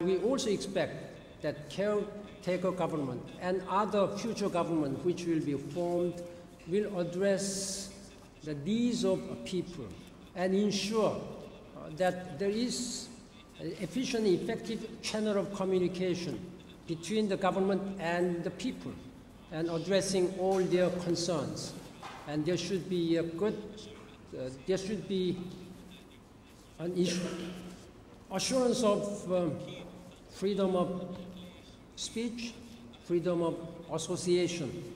We also expect that caretaker government and other future government which will be formed will address the needs of people and ensure uh, that there is efficient, effective channel of communication between the government and the people and addressing all their concerns. And there should be a good, uh, there should be an issue, assurance of um, freedom of speech, freedom of association,